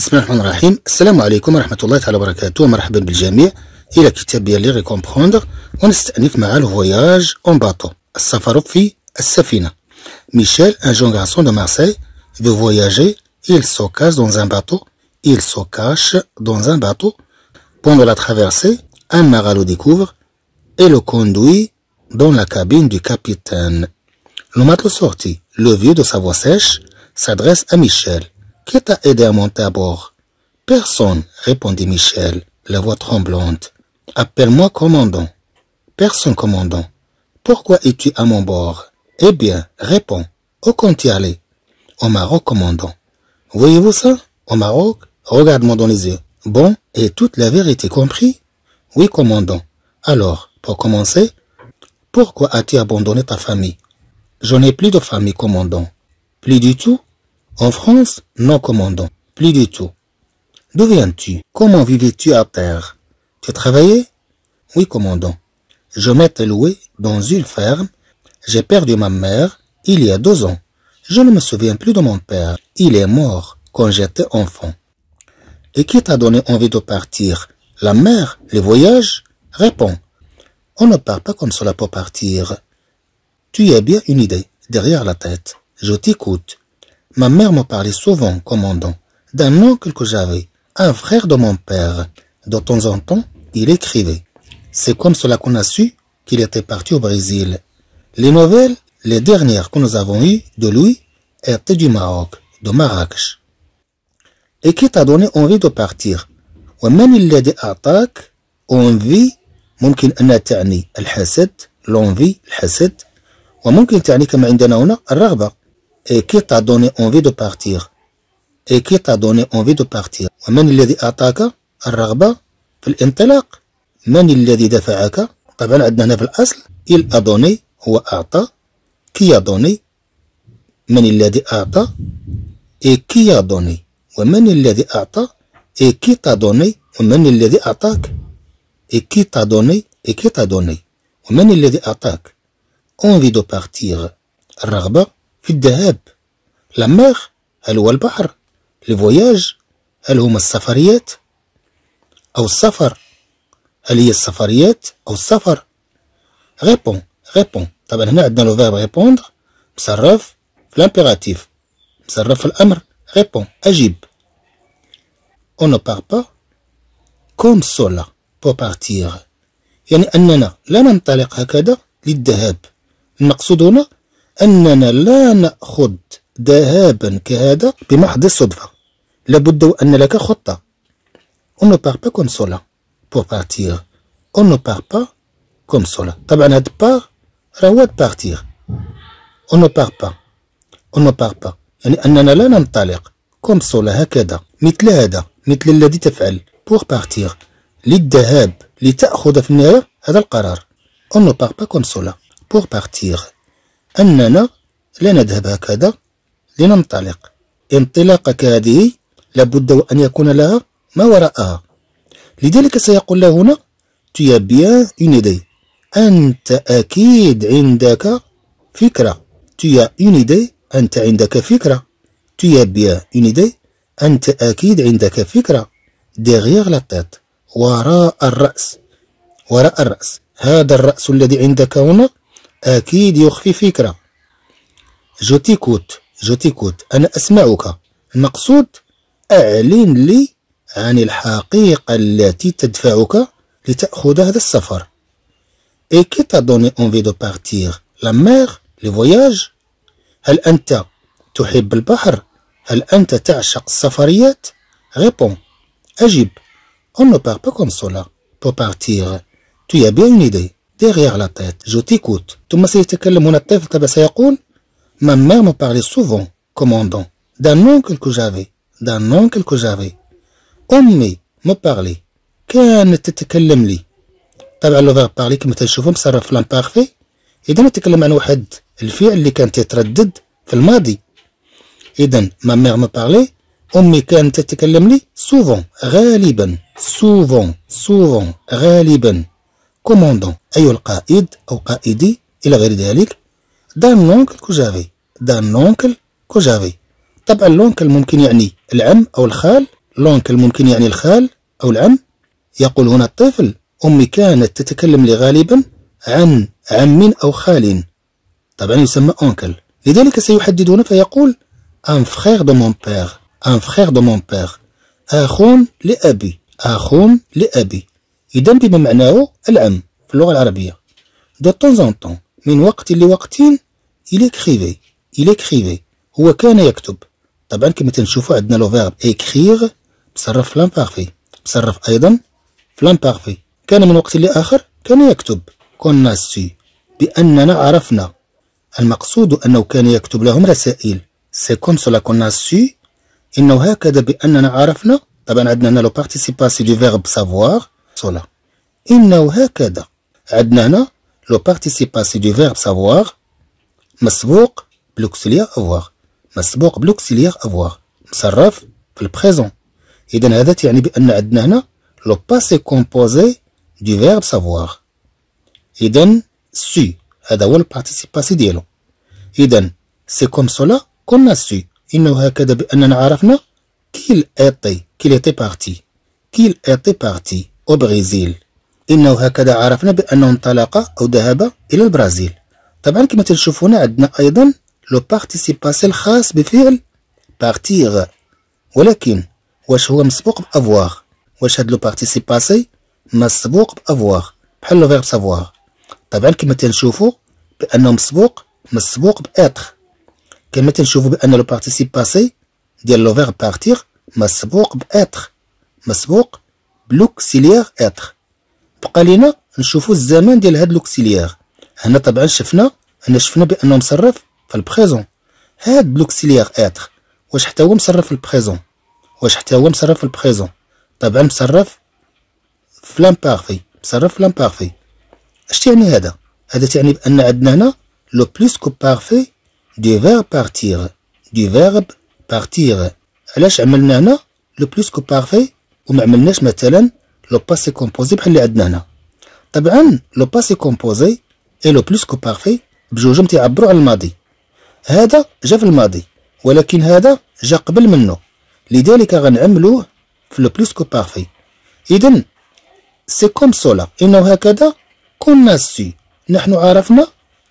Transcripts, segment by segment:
بسم الله الرحمن الرحيم السلام عليكم ورحمة الله تعالى وبركاته ومرحبا بالجميع إلى كتاب لي ريكومبروندر ونستأنف مع الفواياج اون باتو السفر في السفينة ميشيل un jeune garçon de Marseille veut voyager il se cache dans un bateau il se cache dans un bateau pendant la traversée un marin le découvre et le conduit dans la cabine du capitaine le matelot sorti le vieux de sa voix sèche s'adresse à Michel Qui t'a aidé à monter à bord? Personne, répondit Michel, la voix tremblante. Appelle-moi commandant. Personne, commandant. Pourquoi es-tu à mon bord? Eh bien, réponds. Où comptes-tu aller Au Maroc, commandant. Voyez-vous ça? Au Maroc? Regarde-moi dans les yeux. Bon, et toute la vérité compris Oui, commandant. Alors, pour commencer, pourquoi as-tu abandonné ta famille? Je n'ai plus de famille, commandant. Plus du tout en France, non, commandant, plus du tout. D'où viens-tu? Comment vivais-tu à terre? Tu travaillais Oui, commandant. Je m'étais loué dans une ferme. J'ai perdu ma mère il y a deux ans. Je ne me souviens plus de mon père. Il est mort quand j'étais enfant. Et qui t'a donné envie de partir? La mer? Les voyages Réponds. On ne part pas comme cela pour partir. Tu as bien une idée derrière la tête. Je t'écoute. Ma mère me parlait souvent, commandant, d'un oncle que j'avais, un frère de mon père. De temps en temps, il écrivait. C'est comme cela qu'on a su qu'il était parti au Brésil. Les nouvelles, les dernières que nous avons eues de lui, étaient du Maroc, de Marrakech. Et qui t'a donné envie de partir ومن الذي أعطاك envie ممكن أنها تعني الحسد l'envie الحسد وممكن تعني كما عندنا هنا الرغبة Et qui t'a donné envie de partir? Et qui t'a donné envie de partir? ومن الذي أعطاك الرغبة في الانطلاق؟ من الذي دفعك؟ طبعا عندنا هنا في الأصل il a donné هو أعطى qui a donné من الذي أعطى؟ et qui a donné ومن الذي أعطى؟ et qui t'a donné ومن الذي أعطاك؟ et qui t'a donné et qui t'a donné ومن الذي أعطاك؟ envie de partir الرغبة. في الذهاب la mer هل هو البحر. ال voyages هل هما السفريات. أو السفر. هل هي السفريات أو السفر. réponds réponds طبعا هنا عندنا le verbe répondre مصرف في l'impératif مصرف في الأمر. réponds أجيب. On ne part pas comme cela pour partir. يعني أننا لا ننطلق هكذا للذهاب. المقصود هنا أننا لا نأخذ ذهابا كهذا بمحض الصدفة. لابد أن لك خطة. On ne part pas comme cela pour partir. On ne part pas comme cela طبعا هاد بار راه partir. On ne part pas. On ne part pas. يعني أننا لا ننطلق. كوم سولا هكذا. مثل هذا. مثل الذي تفعل. pour partir. للذهاب. لتأخذ في النهاية هذا القرار. On ne part pas comme cela pour partir. أننا لا نذهب هكذا لننطلق. انطلاقك هذه لابد أن يكون لها ما وراءها. لذلك سيقول له هنا tu une idée أنت أكيد عندك فكرة. tu as une أنت عندك فكرة. tu as bien une أنت أكيد عندك فكرة. derrière la tête وراء الرأس. وراء الرأس هذا الرأس الذي عندك هنا؟ أكيد يخفي فكرة. جو تيكوت جو تيكوت أنا أسمعك. المقصود أعلن لي عن الحقيقة التي تدفعك لتأخذ هذا السفر. Et qui t'a donné envie de partir? La mer? هل أنت تحب البحر؟ هل أنت تعشق السفريات؟ Réponds. أجب On ne part pas comme cela. Pour partir. Tu as. Derrière la tête. Je t'écoute. ثم سيتكلم هنا الطفل طبعا سيقول Ma mère me parlait souvent, commandant, d'un oncle que j'avais, d'un oncle que j'avais. أمي me parlait. كانت تتكلم لي. طبعا le verbe parler كما تشوفوا مصرف في l'imparfait إذا نتكلم عن واحد الفعل اللي كان يتردد في الماضي. إذا ma mère me parlait أمي كانت تتكلم لي souvent غالبا souvent souvent غالبا commandant أي القائد أو قائدي إلى غير ذلك؟ d'un oncle que j'avais. d'un oncle que j'avais. طبعا l'oncle ممكن يعني العم أو الخال. l'oncle ممكن يعني الخال أو العم. يقول هنا الطفل أمي كانت تتكلم لي غالبا عن عم أو خال. طبعا يسمى oncle. لذلك سيحدد هنا فيقول un frère de mon père un frère de mon père أخ لأبي. أخ لأبي. إذا بما معناه العم. في اللغة العربية. de temps en temps من وقت لوقت il écrivait il écrivait هو كان يكتب. طبعا كما تنشوفوا عندنا le verbe écrire مصرف في l'imparfait مصرف أيضا في l'imparfait كان من وقت لآخر كان يكتب. qu'on a su بأننا عرفنا. المقصود أنه كان يكتب لهم رسائل. c'est comme cela qu'on a su إنه هكذا بأننا عرفنا. طبعا عندنا هنا le participe passé du verbe savoir cela إنه هكذا. عندنا هنا le participe passé du verbe savoir مسبوق ب l'auxiliaire avoir مسبوق ب l'auxiliaire avoir مصرف في ال présent إذا هذا تعني بأن عندنا هنا le passé composé du verbe savoir إذا su هذا هو ال participe passé ديالو إذا c'est comme cela qu'on a su إنه هكذا بأننا عرفنا qu'il était qu'il était parti qu'il était parti au Brésil إنه هكذا عرفنا بأنه انطلق أو ذهب إلى البرازيل. طبعا كما تشوفون عندنا أيضا le participe passé الخاص بفعل partir ولكن واش هو مسبوق ب avoir واش هاد le participe passé مسبوق ب avoir بحال le verbe savoir طبعا كما تنشوفوا بأنه مسبوق مسبوق ب être. كما تنشوفوا بأن le participe passé ديال le verbe partir مسبوق ب être. مسبوق ب l'auxiliaire être. بقى لينا نشوفوا الزمان ديال هاد l'auxiliaire. هنا طبعا شفنا هنا شفنا بأنه مصرف في ال présent. هاد ب l'auxiliaire être واش حتى هو مصرف في ال présent؟ واش حتى هو مصرف في ال présent؟ طبعا مصرف في l'imparfait مصرف في l'imparfait. اش تعني هذا؟ هذا تعني بأن عندنا هنا le plus-que-parfait du verbe partir du verbe partir علاش عملنا هنا le plus-que-parfait وما عملناش مثلا le passé composé بحال اللي عندنا هنا طبعا le passé composé et le plus-que-parfait بجوجهم تيعبروا على الماضي هذا جا في الماضي ولكن هذا جا قبل منه لذلك غنعملوه في le plus-que-parfait اذا c'est comme cela انه هكذا qu'on a su نحن عرفنا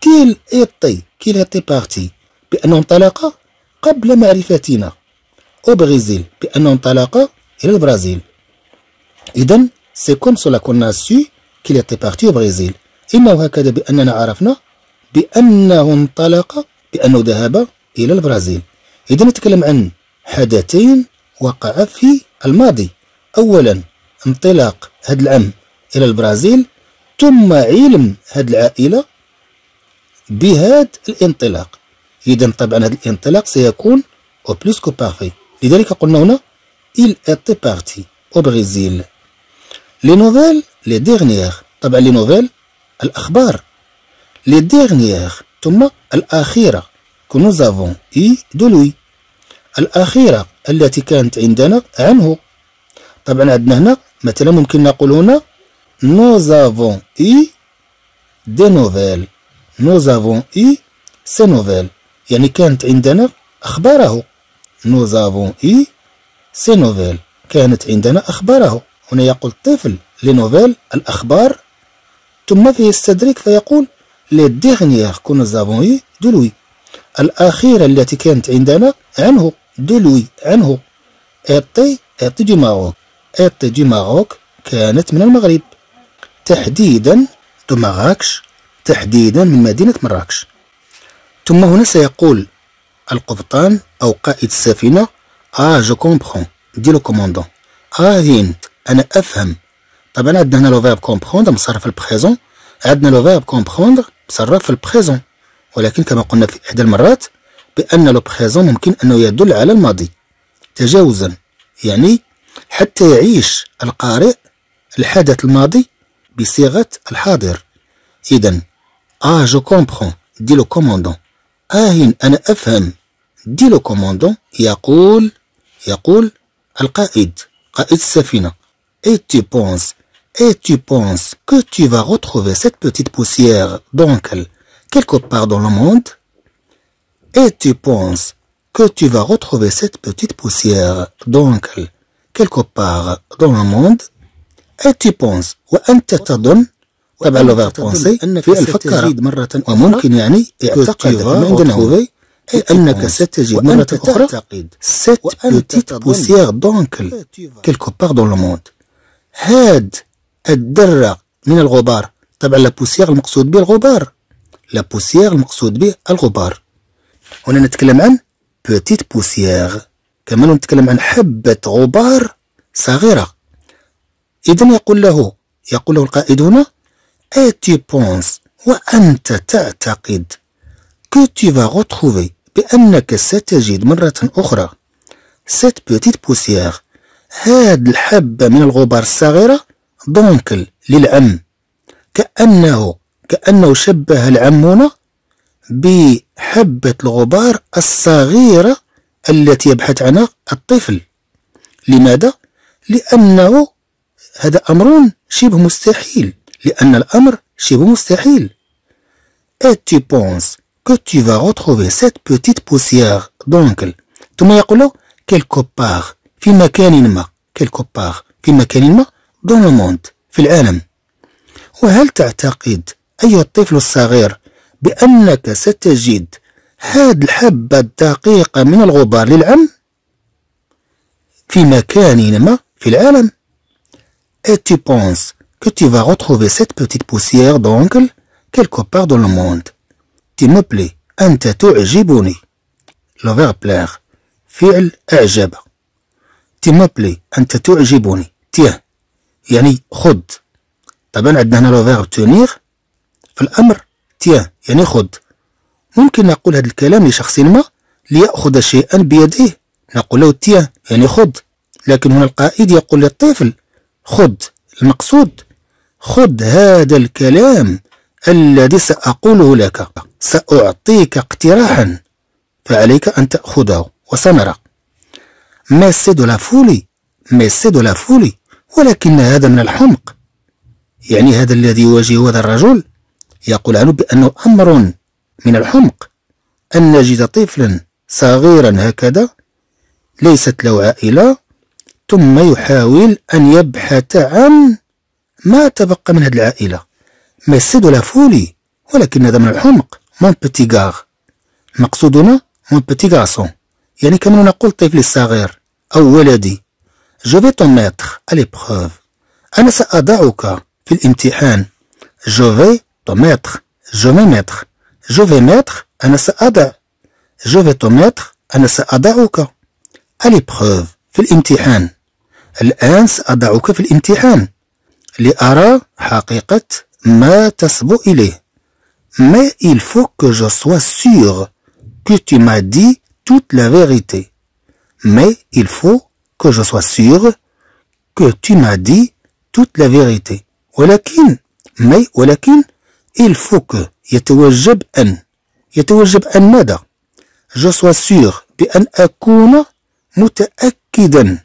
qu'il était qu'il était parti بانه انطلق قبل معرفتنا au Brésil بانه انطلق إلى البرازيل اذا c'est comme cela qu'on a su qu'il était parti au Brésil إنه هكذا بأننا عرفنا بأنه انطلق بأنه ذهب إلى البرازيل. اذا نتكلم عن حدثين وقع في الماضي. أولا انطلاق هذا العام إلى البرازيل ثم علم هذه العائلة بهذا الانطلاق. إذا طبعا هذا الانطلاق سيكون أو بلوس كو بارفي لذلك قلنا هنا il était parti au Brésil. les nouvelles les dernières طبعا les nouvelles الأخبار. les dernières ثم الأخيرة. que nous avons eu de lui الأخيرة التي كانت عندنا عنه. طبعا عندنا هنا مثلا ممكن نقول هنا nous avons eu des nouvelles nous avons eu ses nouvelles يعني كانت عندنا أخباره. nous avons eu ses nouvelles كانت عندنا أخباره. هنا يقول الطفل les nouvelles الأخبار ثم فيستدرك فيقول les dernières que nous avons eu de lui الأخيرة التي كانت عندنا عنه de lui عنه. était était du Maroc était du Maroc كانت من المغرب. تحديدا de Marrakech تحديدا من مدينة مراكش. ثم هنا سيقول القبطان أو قائد السفينة آه je comprends dit le commandant آه hein أنا أفهم. طبعا عندنا هنا le verbe comprendre مصرف ال présent عندنا le verbe comprendre مصرف في ال présent ولكن كما قلنا في إحدى المرات بأن le présent ممكن أنه يدل على الماضي. تجاوزا. يعني حتى يعيش القارئ الحدث الماضي بصيغة الحاضر. إذا آه je comprends dit le commandant آه أنا أفهم. دي لو كوموندون يقول يقول القائد. قائد السفينة. Et tu penses, et tu penses que tu vas retrouver cette petite poussière donc quelque part dans le monde Et tu penses que tu vas retrouver cette petite poussière donc quelque part dans le monde et tu penses وأنت تظن طبعا لو فيرب بونسي في الفكرة مرة وممكن يعني اعتقد عندنا أنك ستجد مرة أخرى cette petite poussière d'oncle quelque part dans le monde هاد الدرة من الغبار. طبعا لا بوسيغ المقصود به الغبار. لا بوسيغ المقصود به الغبار. هنا نتكلم عن petite poussière كما نتكلم عن حبة غبار صغيرة. إذا يقول له يقول له القائد هنا tu penses وأنت تعتقد que tu vas retrouver بأنك ستجد مرة أخرى cette petite poussière هاد الحبة من الغبار الصغيرة d'oncle للعم كأنه كأنه شبه العم هنا بحبة الغبار الصغيرة التي يبحث عنها الطفل. لماذا؟ لأنه هذا أمر شبه مستحيل. لأن الأمر شبه مستحيل. Et tu penses que tu vas retrouver cette petite poussière d'oncle? ثم يقول له quelque part. في مكان ما كيلكو باغ في مكان ما dans le monde في العالم. وهل تعتقد أيها الطفل الصغير بأنك ستجد هاد الحبة الدقيقة من الغبار للعم؟ في مكان ما في العالم. et tu penses que tu vas retrouver cette petite poussière d'oncle quelque part dans le monde. Tu me plais, un tatou Le verbe plaire, فعل أعجب. Plais. أنت تعجبني. Tiens. يعني خذ. طبعا عندنا هنا le verbe tenir في الأمر tiens يعني خذ ممكن نقول هذا الكلام لشخص ما ليأخذ شيئا بيده نقول له tiens يعني خذ لكن هنا القائد يقول للطفل خذ المقصود خذ هذا الكلام الذي سأقوله لك سأعطيك اقتراحا فعليك أن تأخذه وسنرى mais c'est de la folie mais c'est de la folie ولكن هذا من الحمق. يعني هذا الذي يواجه هذا الرجل يقول عنه بأنه أمر من الحمق. أن نجد طفلا صغيرا هكذا ليست له عائلة ثم يحاول أن يبحث عن ما تبقى من هذه العائلة. mais c'est de la folie ولكن هذا من الحمق. mon gars مقصودنا mon garçon يعني كما نقول طفلي الصغير أو ولدي. je vais mettre à l'épreuve. أنا سأضعك في الامتحان. je vais te mettre je vais mettre je vais mettre أنا سأضع. je vais te mettre أنا سأضعك. L'épreuve في الامتحان. الآن سأضعك في الامتحان. لأرى حقيقة ما تصبو إليه. Mais il faut que je sois sûr que tu m'as dit toute la vérité. Mais il faut que je sois sûr que tu m'as dit toute la vérité. ولكن mais ولكن il faut que يتوجب أن يتوجب أن ماذا؟ je sois sûr بأن أكون متأكدا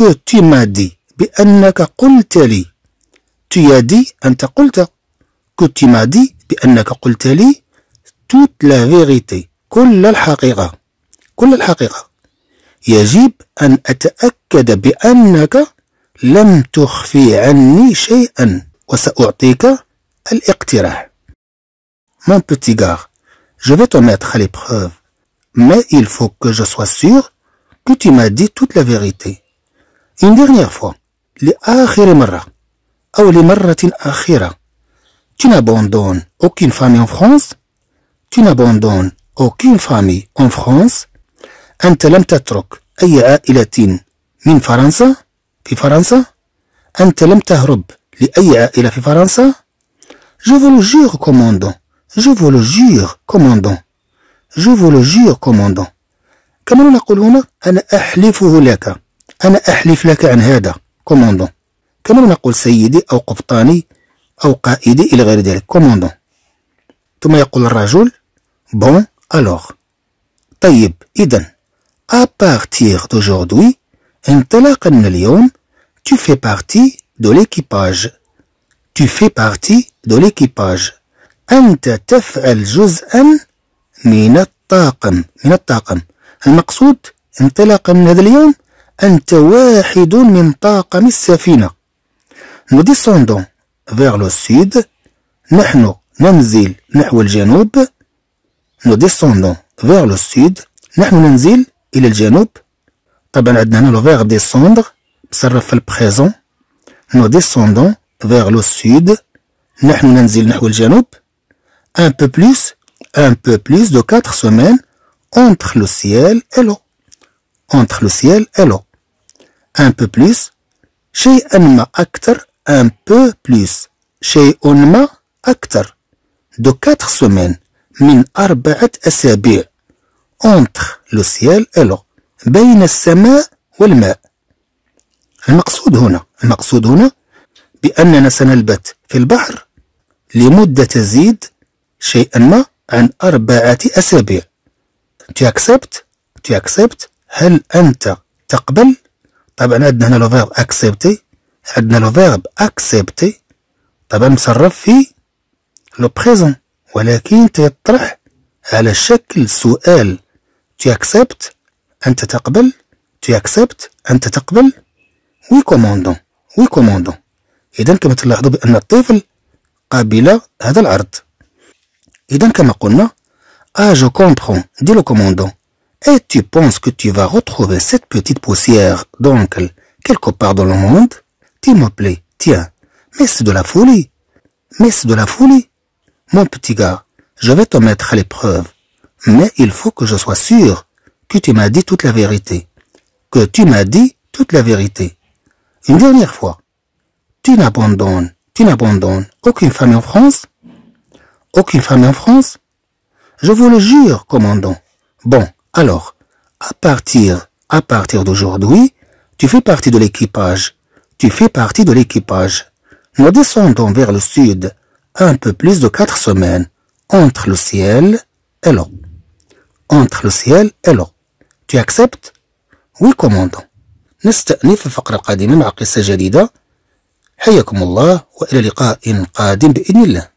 que tu m'as dit بأنك قلت لي tu as dit أنت قلت que tu m'as dit بأنك قلت لي toute la vérité كل الحقيقة كل الحقيقة يجب أن أتأكد بأنك لم تخفي عني شيئا وسأعطيك الاقتراح Mon petit gars, je vais te mettre à l'épreuve, mais il faut que je sois sûr que tu m'as dit toute la vérité. Une dernière fois, لآخر مرة أو لمرة أخيرة Tu n'abandonnes aucune famille en France Tu n'abandonnes aucune famille en France أنت لم تترك أي عائلة من فرنسا في فرنسا؟ أنت لم تهرب لأي عائلة في فرنسا؟ Je vous le jure, commandant. Je vous le jure, commandant. Je vous le jure, commandant. كما نقول هنا أنا أحلفه لك. أنا أحلف لك عن هذا commandant كما نقول سيدي أو قبطاني أو قائدي إلى غير ذلك commandant ثم يقول الرجل Bon alors طيب إذا à partir d'aujourd'hui انطلاقا من اليوم tu fais partie de l'équipage tu fais partie de l'équipage أنت تفعل جزءا من الطاقم من الطاقم المقصود انطلاقا من هذا اليوم أنت واحد من طاقم السفينة Nous descendons vers le sud نحن ننزل نحو الجنوب Nous descendons vers le sud نحن ننزل إلى الجنوب. طبعا عندنا هنا le verbe descendre تصرف في ال présent nous descendons vers le sud. نحن ننزل نحو الجنوب. un peu plus un peu plus de 4 semaines entre le ciel et l'eau entre le ciel et l'eau un peu plus شيئا ما أكثر un peu plus شيء ما أكثر. دو 4 سومان من أربعة أسابيع. Entre ciel et l'eau بين السماء والماء. المقصود هنا المقصود هنا بأننا سنلبت في البحر لمدة تزيد شيئا ما عن أربعة أسابيع. Tu acceptes tu acceptes هل أنت تقبل؟ طبعا عندنا هنا le verbe accepter عندنا le verbe accepter. طبعا مصرف في le présent ولكن تيطرح على شكل سؤال. tu acceptes أنت تقبل tu acceptes أنت تقبل وي كوموندون وي كوموندون إذا كما تلاحظوا بأن الطفل قبل هذا العرض إذا كما قلنا Ah, je comprends, dit le commandant. Et tu penses que tu vas retrouver cette petite poussière d'oncle quelque part dans le monde S'il me plaît, tiens, mais c'est de la folie. Mais c'est de la folie. Mon petit gars, je vais te mettre à l'épreuve. Mais il faut que je sois sûr que tu m'as dit toute la vérité. Que tu m'as dit toute la vérité. Une dernière fois. Tu n'abandonnes, tu n'abandonnes aucune famille en France Aucune famille en France Je vous le jure, commandant. Bon, alors, à partir, à partir d'aujourd'hui, tu fais partie de l'équipage. Tu fais partie de l'équipage. Nous descendons vers le sud un peu plus de quatre semaines entre le ciel et l'eau. Entre le ciel et l'eau. Tu acceptes Oui, commandant. نستأنف الفقرة القادمة مع قصة جديدة حياكم الله وإلى لقاء قادم بإذن الله